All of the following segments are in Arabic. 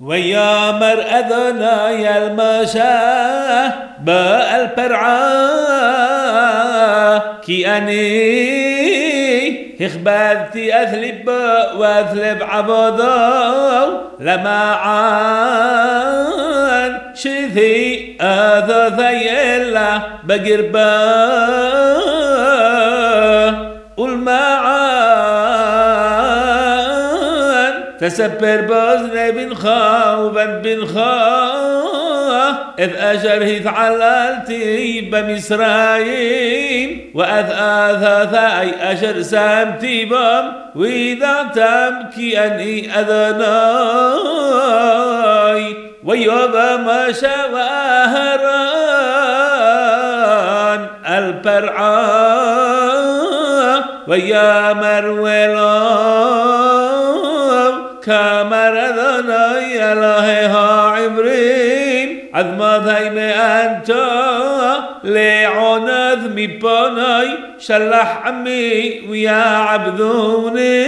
ويامر أذناي المشاة بالبرعا كي أني إخبارتي أثلب وأثلب عبضو لما عان شذي أذا ذيلا بقربا تسبر بوزن بن وبن بن خا. إذ أجره علالتي بمصرايم وأذ آذا ثاي أجر سامتي بم وإذا تمكي أني أذناي ويوبا ما شواهران البرعا. ويا مرويلام عبرين عظم ذيم أنت لعنذ مبناي شلح عمي ويا عبدوني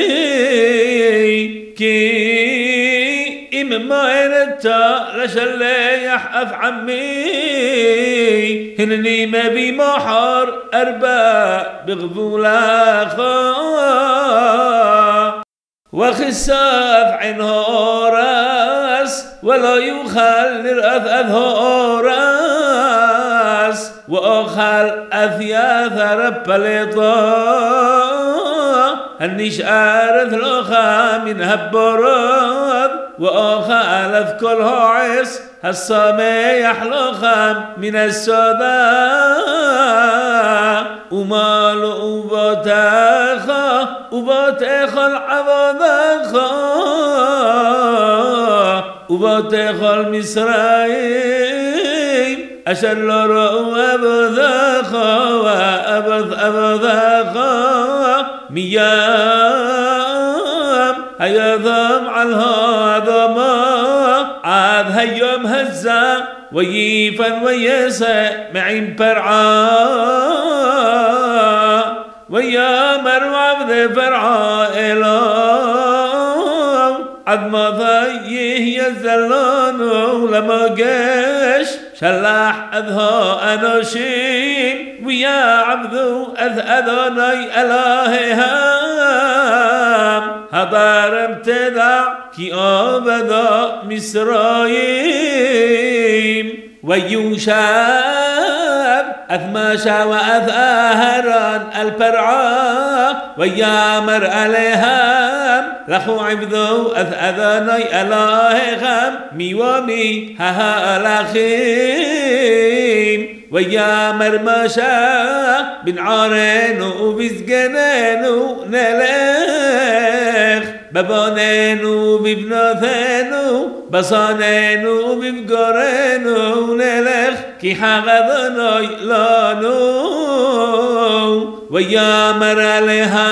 كي إما أنت لشليح أف عمي هنني ما بمحر أربا بغبولا خا وخساف عنه راس ولا يخل رأث أذه راس وأخل أثياث رب النش آرث لخا من هبرد وأخل أذكر عيس الصميح لخا من السوداء. ومال وبتاخا وبتاخا العبداخا وبتاخا المصرايم أشل رأو أبذاخا وأبذ أبذاخا ميام هيا ذم على هذا ما عاد هيوم هزا ويفا ويسا معين برعا ويا مروع بذي فرعا إله. عد ما ضيه يزلون لما قش شلاح أذها أنوشيم ويا عبدو أذ أذني إلهي هام هضار امتدع كي أبدا مصرايم. ويوشاب أثماشا وأثاهران البرعا. ويامر عليهم لخو عبدو أث أذاني ألاههم مي ومي هها الأخيم ويامر ماشا بن عارينو بزقنينو نلخ ببانينو ببناثينو بصانينو ببقرينو نلخ كي حغضناي لانو ويامر عليهم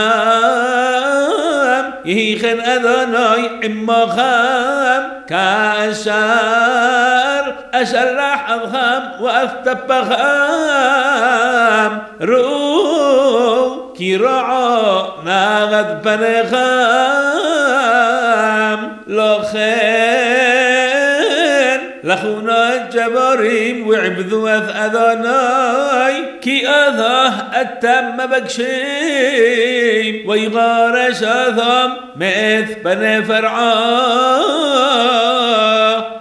يهيخن أذناي عما خام كأشار أشرح أضخام وأفتبخام رو كي رعا ناغد بنخام أث أذاناي كي أذاه التم بكشيم ويغار شاثم مث بني فرعا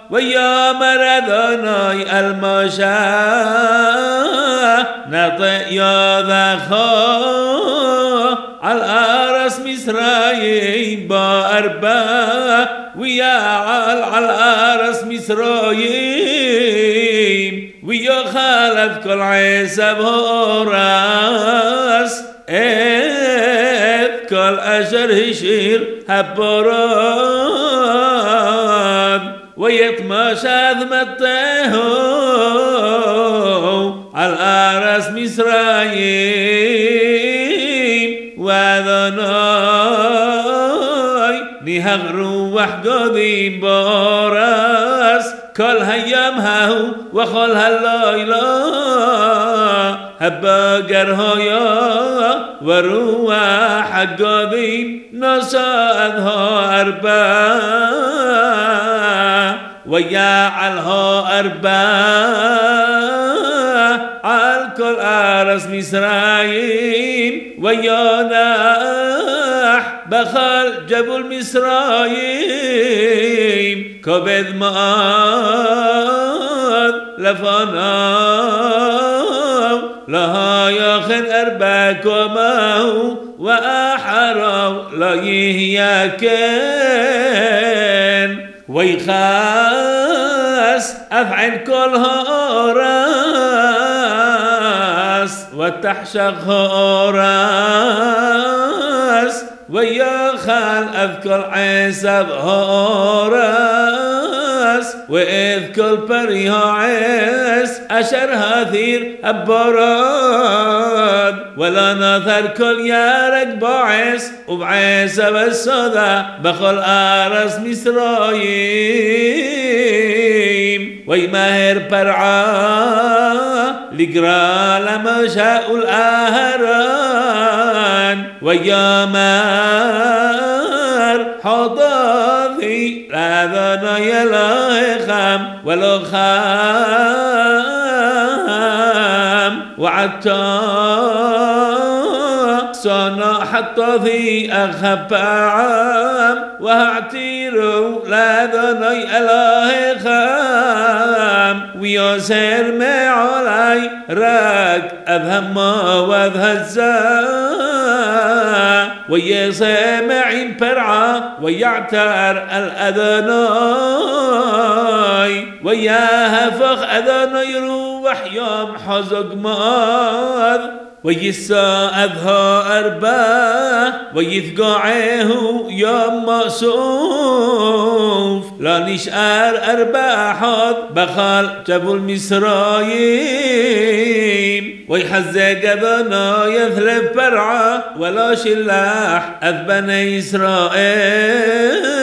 ويا مرذناي المشا نطئ يا ذخا على الأرس مصرايم بأربا ويا على الأرس مصرايم. ويا خالف كل عيسب هوراس إذ كل أشر هشير هبراد ويتماشى ذمته على الأرس مصرايم وذناي نهغرو وحقودي بورس كل هيام هاو وخل هالليلة هبا قرهايا وروح حقودي نسادها أربا ويعلها أربعة على كل أرس مصرايم ويناح بخل جبل مصرايم كبد مآذ لفناو لها يخن أرباك وماو وأحرو لا يهيكن ويخاس أفعل كل هوراس وتحشق هوراس ويخال أذكر عيسى هوراس وإذكر بريها عيس أشر هثير أبراد ولا نظر كل يارك بعيس وبعيسى بالصدى بخل أرس مصرايم ويماهر برعا لقرا لما شاء الأهران ويامر حضاضي لا ذن يلاخم ولو خام وعتا صنع حتى في أخبعام وهعتيرو لا ذني إله خام ويسير معلي راك أذهم وذهزا ويسمع برعا ويعتر الأذناي ويهفخ أذني روح يوم حزق ماذ ويسا أذها أربا ويثقعيه يوم مأسوف لا نشأر أربا حظ بخال جبل مصرايم ويحزق ذنا يثلب برعا ولا شلاح أذ بني إسرائيل.